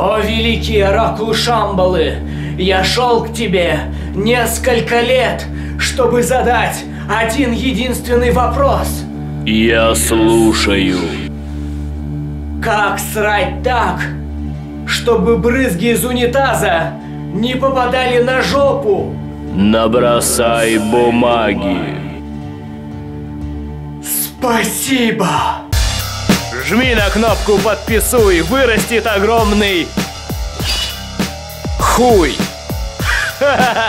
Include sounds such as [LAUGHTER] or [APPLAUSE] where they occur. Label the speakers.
Speaker 1: О, великие Раку Шамбалы, я шел к тебе несколько лет, чтобы задать один единственный вопрос.
Speaker 2: Я слушаю.
Speaker 1: Как срать так, чтобы брызги из унитаза не попадали на жопу?
Speaker 2: Набросай бумаги.
Speaker 1: Спасибо!
Speaker 2: Жми на кнопку подписуй, вырастет огромный хуй. [LAUGHS]